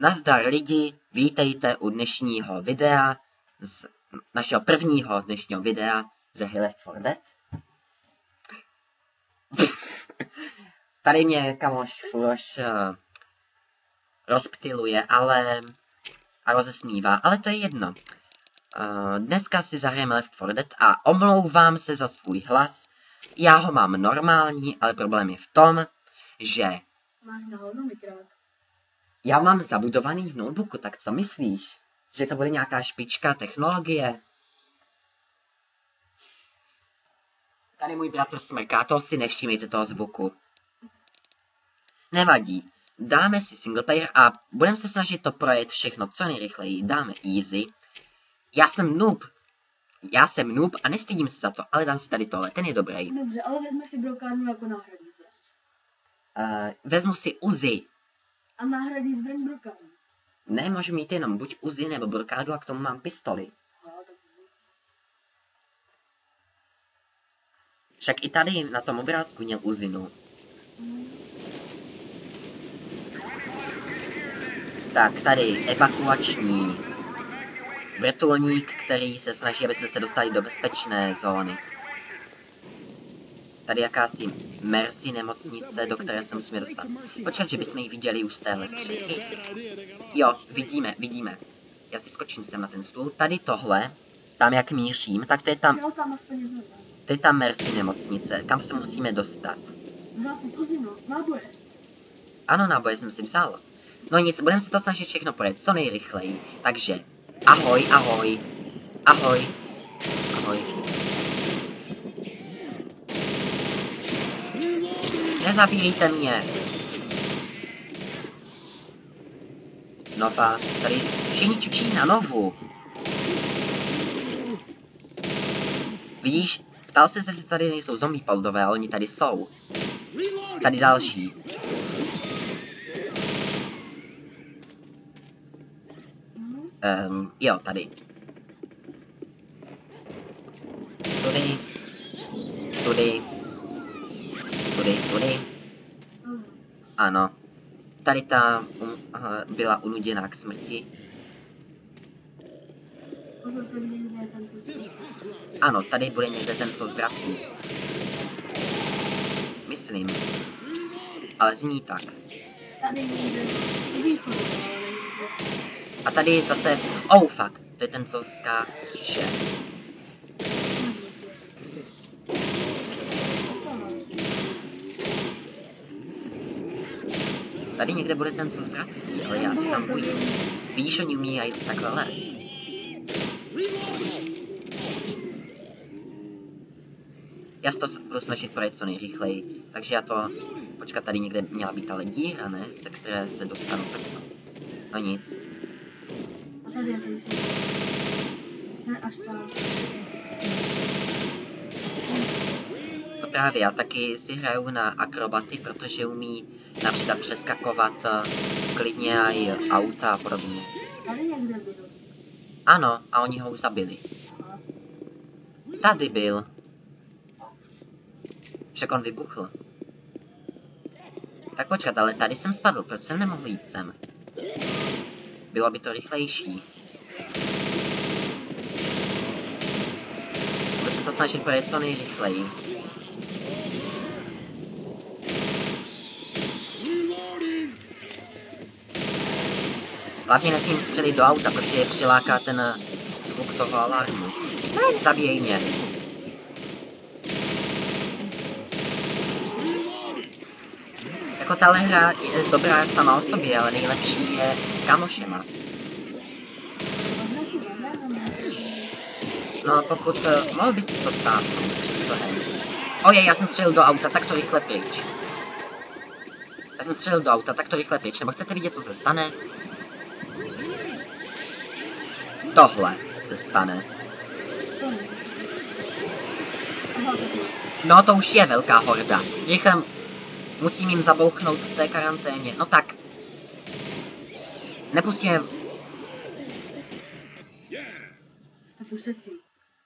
Nazdar lidi, vítejte u dnešního videa, z našeho prvního dnešního videa ze Left 4 Dead. Tady mě kamoš Furoš uh, rozptiluje, ale a rozesmívá, ale to je jedno. Uh, dneska si zahrajeme Left 4 Dead a omlouvám se za svůj hlas. Já ho mám normální, ale problém je v tom, že Máš na hovno mikrát. Já mám zabudovaný v notebooku, tak co myslíš? Že to bude nějaká špička technologie? Tady můj bratr smrká, toho si nevšímejte toho zvuku. Nevadí. Dáme si single player a budeme se snažit to projet všechno co nejrychleji. Dáme easy. Já jsem noob. Já jsem noob a nestydím se za to, ale dám si tady tohle, ten je dobrý. Dobře, ale vezmeš si brokárnu jako náhradní zbraň. Uh, vezmu si Uzi. A náhradní zbraň brokárnu. Ne, můžu mít jenom buď Uzi nebo brokádu a k tomu mám pistoli. Tak Však i tady na tom obrázku měl Uzinu. Tak, tady evakuační vrtulník, který se snaží, aby jsme se dostali do bezpečné zóny. Tady jakási Mercy nemocnice, do které se musíme dostat. Počkat, že bychom ji viděli už z téhle střechy. Jo, vidíme, vidíme. Já si skočím sem na ten stůl. Tady tohle, tam jak mířím, tak to je tam, tam to je ta Mercy nemocnice, kam se musíme dostat. Ano, náboje jsem si vzal. No nic, budeme se to snažit všechno projet co nejrychleji. Takže, ahoj, ahoj, ahoj. Nezabíjejte mě. Nova, tady všichni čučí na novu. Vidíš, ptal jsi se, jestli tady nejsou zombie paldové, ale oni tady jsou. Tady další. Um, jo, tady. Tudy. Tudy. Tudy, tudy. Ano. Tady ta um, aha, byla unuděná k smrti. Ano, tady bude někde ten, co zvrací. Myslím. Ale zní tak. A tady je zase... Oh, fuck. To je ten, co skáče. Tady někde bude ten, co zvrací, ale já se tam bojím. Vidíš, oni umí i takhle lézt. Já se to budu snažit projet co nejrychleji, takže já to... Počkat, tady někde měla být ale díra, ne? Se které se dostanu takto. No nic. A. No právě, já taky si hraju na akrobaty, protože umí například přeskakovat eh, klidně i auta a podobně. Ano, a oni ho už zabili. Tady byl. Však on vybuchl. Tak počkat, ale tady jsem spadl, proč jsem nemohl jít sem? Bylo by to rychlejší. Budu se to snažit projet co nejrychleji. Hlavně nesmím střelit do auta, protože je přiláká ten eh, zvuk toho alarmu. Ne, zabijej mě. Jako tahle hra je dobrá sama o sobě, ale nejlepší je kamošema. No pokud uh, mohl bys si to hen. Ojej, já jsem střelil do auta, tak to rychle pryč. Já jsem střelil do auta, tak to rychle pryč, nebo chcete vidět, co se stane? Tohle se stane. No to už je velká horda. Rychle musím jim zabouchnout v té karanténě. No tak. Nepustíme...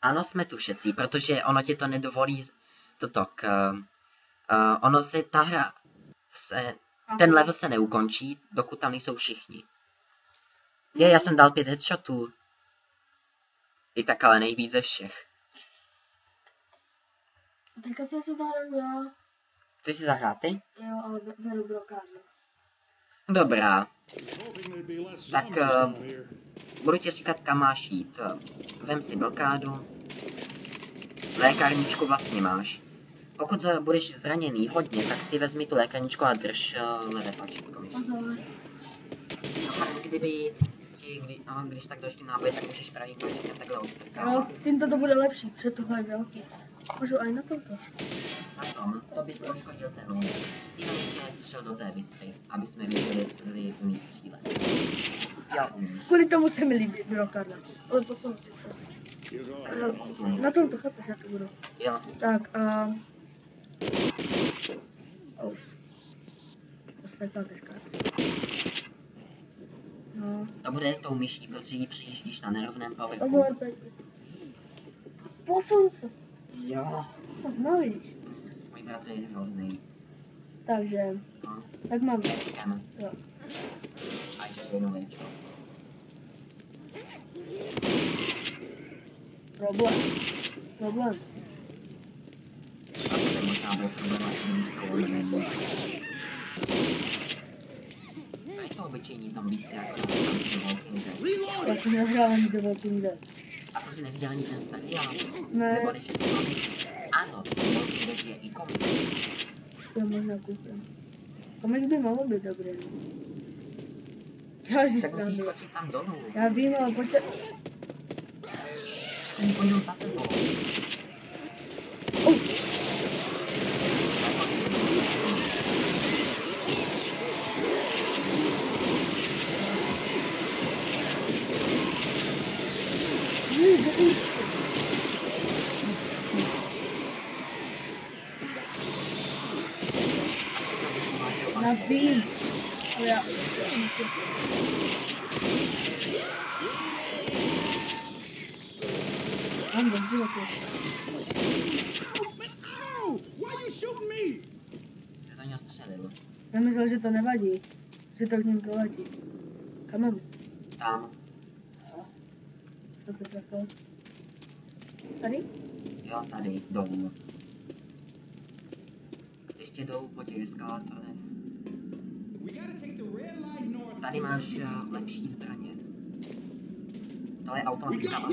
Ano, jsme tu všetci, protože ono ti to nedovolí toto k... Uh, ono se ta hra se... Ten level se neukončí, dokud tam nejsou všichni. Je, já jsem dal pět headshotů. I tak ale nejvíc ze všech. A teďka si asi zahraju já. Chceš si zahrát ty? Jo, ale be- beru brokáře. Dobrá. Tak, here. Budu ti říkat, kam máš jít. Vem si blokádu. Lékárničku vlastně máš. Pokud eh, budeš zraněný hodně, tak si vezmi tu lékárničku a drž uh, levé myši. Pozor. A pak kdyby ti, kdy, a když tak došli náboj, tak můžeš pravým tlačítkem takhle Jo, odstrkat. s tímto to bude lepší, protože tohle je velký. Můžu aj na tomto. Na tom, to bys poškodil ten luk. Jenom jsme střel do té vyspy, aby jsme věděli, jestli umí střílet. Jo, umíš. Kvůli tomu se mi líbí brokáda. Ale posunu si to. Go Tak ahead. se to. Na chápeš, jak to budu. Jo, Tak a... Oh. Ostatná teďka. No, to bude tou myší, protože ji přejíždíš na nerovném povrchu. Posun se. Jo. No vidíš. Můj bratr je hrozný. Takže, No, tak mám. Jo. A ještě jedno léčko. Problém. Problém. A to by možná byl problém, až jsem nejsou obyčejní zombíci, jako The Walking Dead. Reload! Já jsem nehrál ani do Walking Dead. A to si neviděl ani ten seriál? Ne. Nebo komiks? Ano, The Walking Dead je i komiks. To možná koupím. Komiks by mohlo být dobrý. Já Tak musíš skočit tam dolů. Já vím, ale pojďte... Oni půjdou za tebou. Oh, ne, ne, Já vím. Ale já... Mám dobře, jako. Ow! Why are you shooting me? Ty za něho střelil. Já myslel, že to nevadí. Že to k ním proletí. Kam mám? Tam. To se trefil. Tady? Jo, tady, dolů. Ještě dolů po těch eskalátorech. Tady máš uh, lepší zbraně. Tohle je automatická.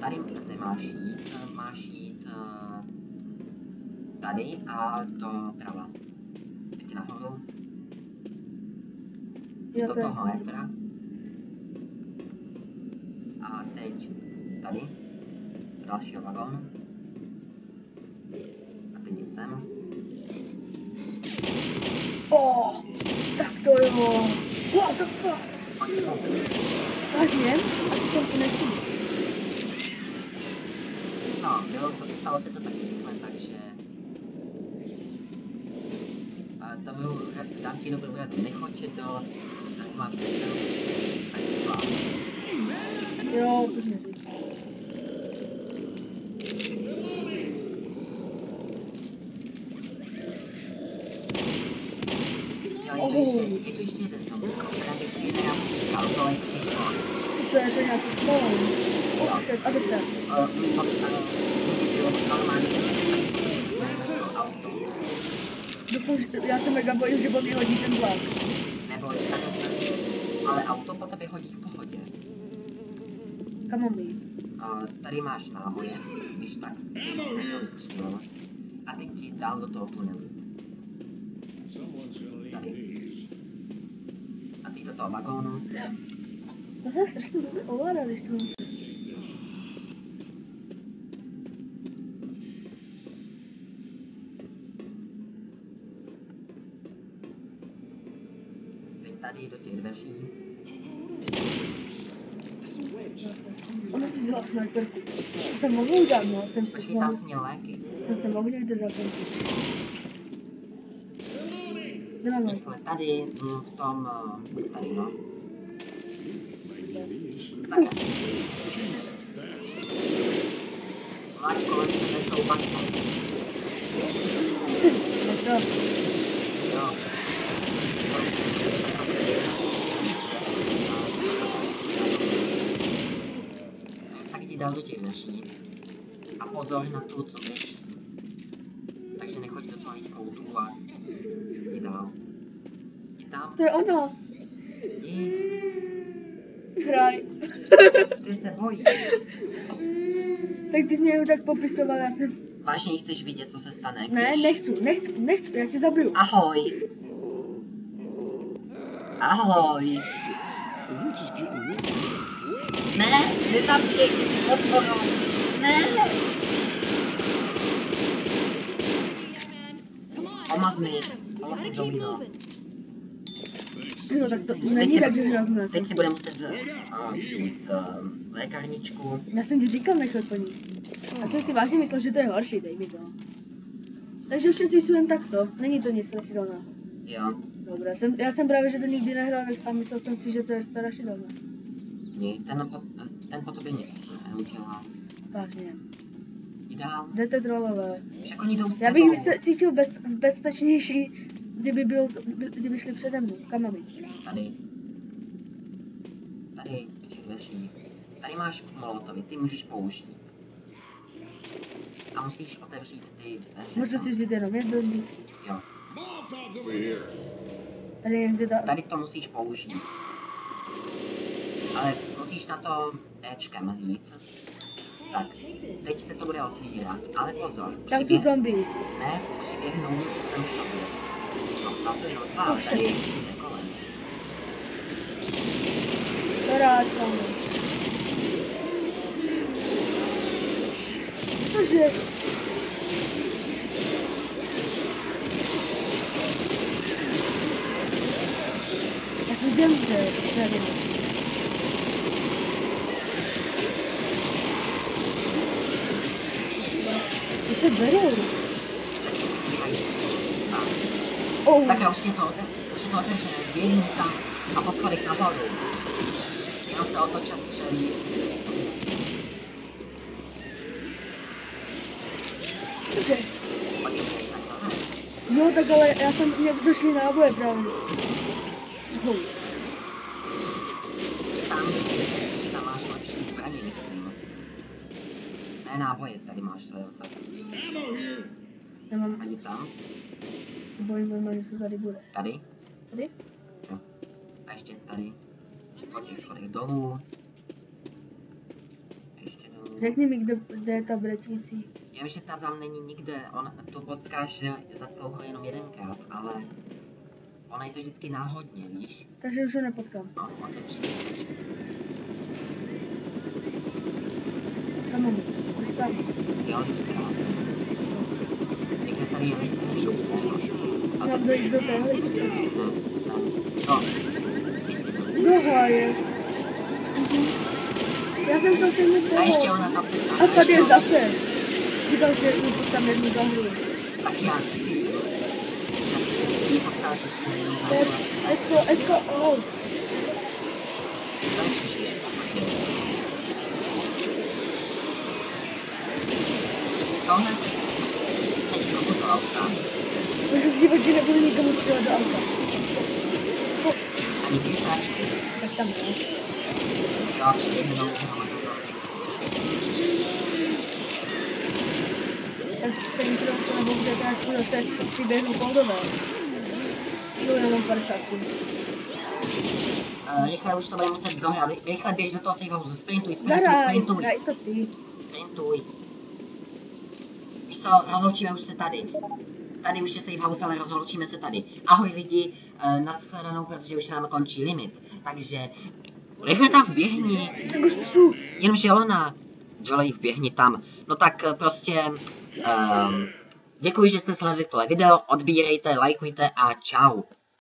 Tady ty máš jít, eh, máš jít uh, tady a doprava. Teď nahoru, Jo, do toho metra. A teď tady, do dalšího vagónu. A teď je sem. Oh, tak to jo. What the fuck? Tak jen? A tam to nechci. No, bylo to, stalo se to taky rychle, takže... A dobrou, ra- dám ti dobrou radu, nechoď do taková věc, tak to Jo, to mi říct. Jo, je tu ještě, je tu ještě jeden zombie, který si jeden já říkal, to je těžko. To je to nějaký stone. Oh, shit, a teď se. Uh, to, uh, bylo normálně, tak auto, Že já se mega bojím, že on mi hodí ten vlak. nebo takhle, ale auto po tobě hodí v pohodě. Kam mám jít? Uh, tady máš náboje, když tak. A teď ti dál do toho tunelu. Tady. A teď do toho vagónu. To se strašně ovládá, když to tady do těch dveří. Ono si vzala sniperku. Jsem mohl udělat, no. Jsem se Počkej, tam jsi měl léky. jsem se mohl někde mám Rychle tady, mm, v tom, uh, tady no. Vlak kolem sebe jsou bankou. Tak to, Jo. Dveří. A pozor na tu, co běží. Takže nechoď do tmavých koutů a jdi dál. Jdi tam, To je ono. jdi. Kraj. Ty se bojíš. Tak ty jsi mě tak popisoval, já jsem... Vážně chceš vidět, co se stane, když... Ne, nechci, nechci, nechci, já tě zabiju. Ahoj. Ahoj. The witch is getting rid Ne. Ne. Pomaz mi. Pomaz mi zomího. No tak to není tak hrozné. Teď si bude muset uh, vzít uh, lékárničku. Já jsem ti říkal nechal po ní. A jsem si vážně myslel, že to je horší, dej mi to. Takže všetci jsou jen takto, není to nic strašidelného. Jo, Dobré, jsem, já jsem právě, že to nikdy nehrál a myslel jsem si, že to je strašidelné. Ne, ten po, ten po tobě nic neudělá. Vážně. Jdi dál. Jdete trolové. Však oni jdou s Já bych se cítil bez, bezpečnější, kdyby, byl kdyby šli přede mnou. Kam mám jít? Tady. Tady, těch dveří. Tady máš molotovy, ty můžeš použít. A musíš otevřít ty dveře. Můžu si vzít jenom jedno. Jo. Tady je někde ta... Tady to musíš použít. Ale na to Ečkem jít. Tak, teď se to bude otvírat, ale pozor, Tam jsou zombie. Ne, přiběhnou sem k tobě. No, tam jsou jenom dva, Už tady je. je ještě kolem. To rád mám. Cože? Já jsem zemřel. Tady. Ty se berou. Dívají se. Tak. Oh, Tak já už je to, ote- už je to otevřené, běžím tam a po schodech nahoru. Jenom se otoč a střelí. ne. Jo, tak ale já jsem, mě došly náboje právě. Oh. Tam, tam máš lepší zbraně, myslím. Ne náboje, tady máš to, jo, tak. Ammo here. Já mám, Ani tam, se bojím normálně, co tady bude. tady. Tady? A ještě tady. Po těch schodech dolů. Ještě dolů. Řekni mi, kde, kde je ta brečící. Já vím, že ta tam není nikde, on tu potkáš za celou hru jenom jedenkrát, ale ona je to vždycky náhodně, víš? Takže už ho nepotkám. No, otevři. Tam mám. Už tam. Jo, tady je A Mám teď dojít do téhle. ne, sem. No, ty jsi byl. Doha je. Mhm. Já jsem to sem A ještě nepohl. ona tam A tady je zase. Říkal, že mi tam jednu zahru. Tak já si. Ty potkáš vždycky jednou za písačky. Tak tam je. Jo, přiběhnou hned do Tak ten trochu nebo kde teda šli zase přiběhnu pohodové. Jo, já mám 50 sekund. Uh, rychle už to bude muset dohrát. Rychle běž do toho safe house. Sprintuj, sprintuj, Zahraj, sprintuj. hraj to ty. Sprintuj. Co, rozloučíme už se tady. Tady už je safe house, ale rozloučíme se tady. Ahoj lidi, uh, nashledanou, protože už nám končí limit. Takže rychle tam běhni. Tak už jsou. Jenomže ona, Jolie, vběhni tam. No tak eh, prostě, um, děkuji, že jste sledovali tohle video, odbírejte, lajkujte a čau.